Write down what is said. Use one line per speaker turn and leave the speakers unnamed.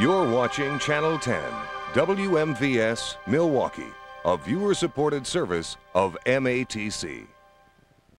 You're watching Channel 10, WMVS Milwaukee, a viewer supported service of MATC.